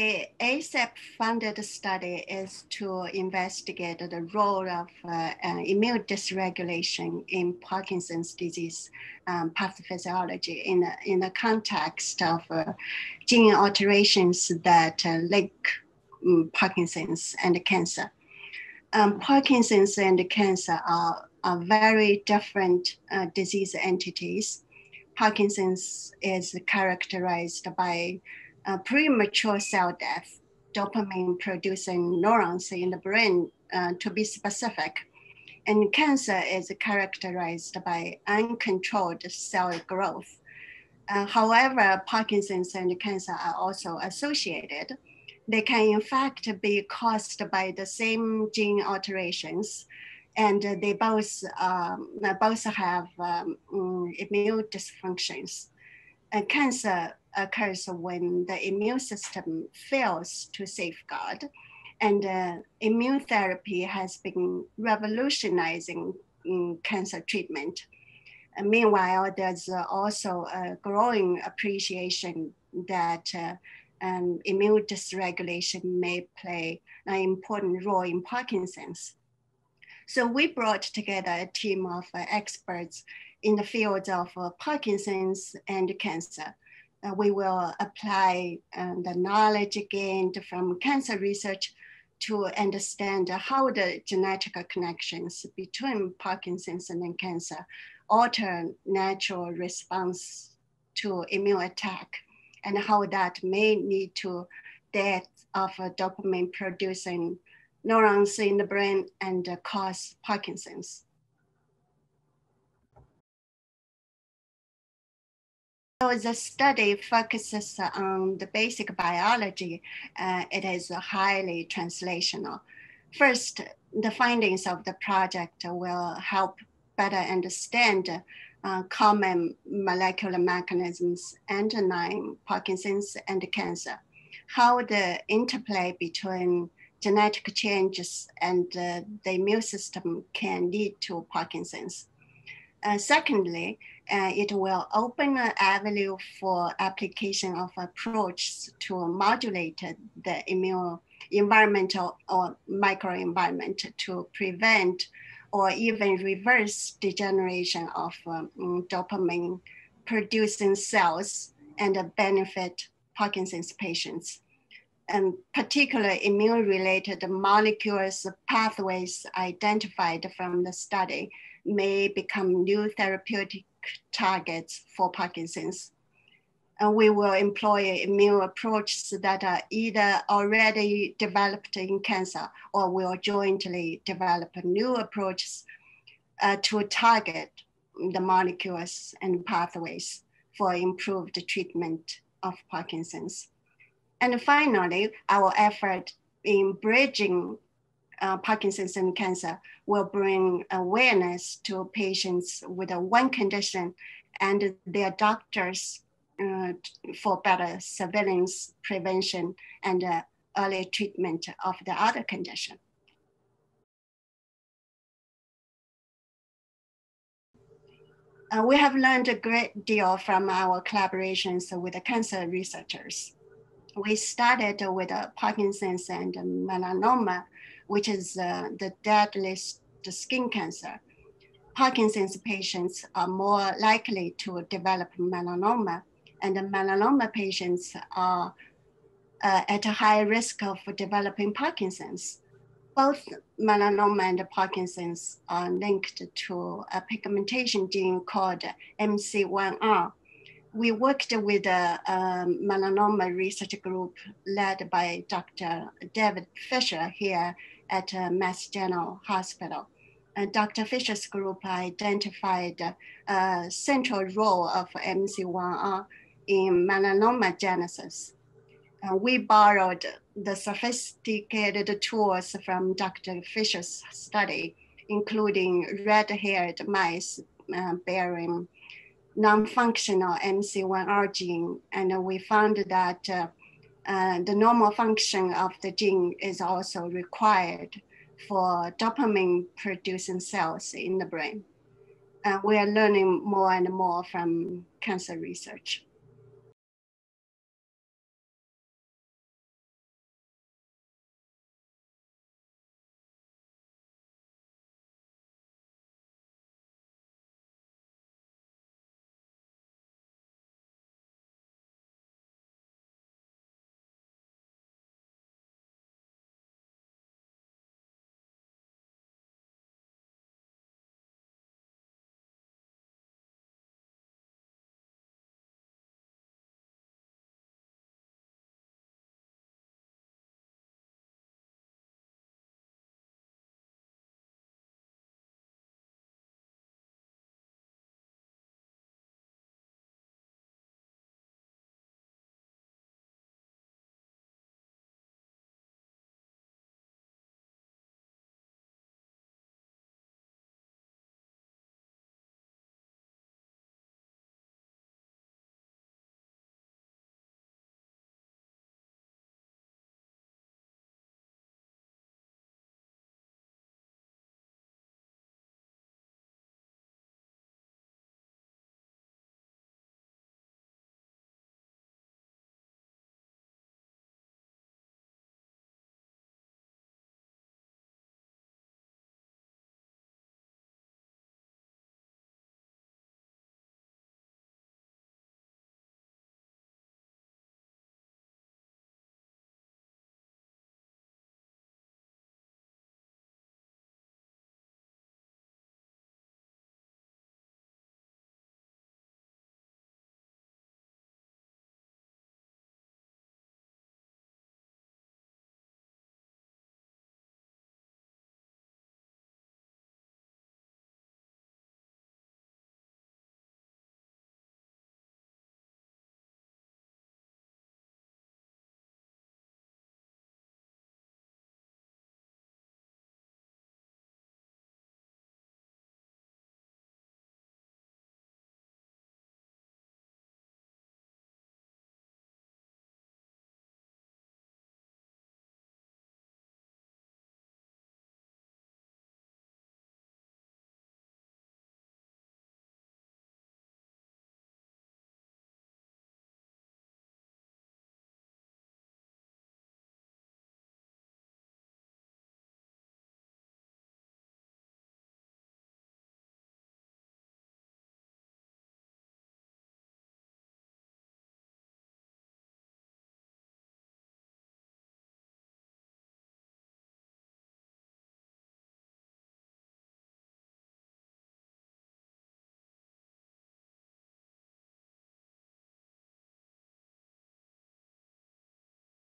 the ASAP funded study is to investigate the role of uh, uh, immune dysregulation in Parkinson's disease um, pathophysiology in, in the context of uh, gene alterations that uh, link um, Parkinson's and cancer. Um, Parkinson's and cancer are, are very different uh, disease entities. Parkinson's is characterized by uh, premature cell death, dopamine producing neurons in the brain uh, to be specific. And cancer is characterized by uncontrolled cell growth. Uh, however, Parkinson's and cancer are also associated. They can, in fact, be caused by the same gene alterations, and they both, um, both have um, immune dysfunctions. And cancer occurs when the immune system fails to safeguard. And uh, immune therapy has been revolutionizing cancer treatment. And meanwhile, there's uh, also a growing appreciation that uh, um, immune dysregulation may play an important role in Parkinson's. So we brought together a team of uh, experts in the fields of uh, Parkinson's and cancer uh, we will apply um, the knowledge gained from cancer research to understand how the genetic connections between Parkinson's and cancer alter natural response to immune attack and how that may lead to death of dopamine producing neurons in the brain and cause Parkinson's. So the study focuses on the basic biology. Uh, it is highly translational. First, the findings of the project will help better understand uh, common molecular mechanisms underlying Parkinson's and cancer, how the interplay between genetic changes and uh, the immune system can lead to Parkinson's. Uh, secondly, uh, it will open an avenue for application of approaches to modulate the immune environmental or microenvironment to prevent or even reverse degeneration of um, dopamine producing cells and benefit Parkinson's patients. And particular immune related molecules pathways identified from the study may become new therapeutic targets for Parkinson's. And we will employ immune approaches that are either already developed in cancer or will jointly develop new approaches uh, to target the molecules and pathways for improved treatment of Parkinson's. And finally, our effort in bridging uh, Parkinson's and cancer will bring awareness to patients with a one condition and their doctors uh, for better surveillance, prevention, and uh, early treatment of the other condition. Uh, we have learned a great deal from our collaborations with the cancer researchers. We started with Parkinson's and melanoma which is uh, the deadliest skin cancer. Parkinson's patients are more likely to develop melanoma, and the melanoma patients are uh, at a high risk of developing Parkinson's. Both melanoma and Parkinson's are linked to a pigmentation gene called MC1R. We worked with a, a melanoma research group led by Dr. David Fisher here at uh, Mass General Hospital. Dr. Fisher's group identified a central role of MC1R in melanoma genesis. Uh, we borrowed the sophisticated tools from Dr. Fisher's study, including red-haired mice uh, bearing non-functional MC1R gene, and we found that uh, uh, the normal function of the gene is also required for dopamine producing cells in the brain. Uh, we are learning more and more from cancer research.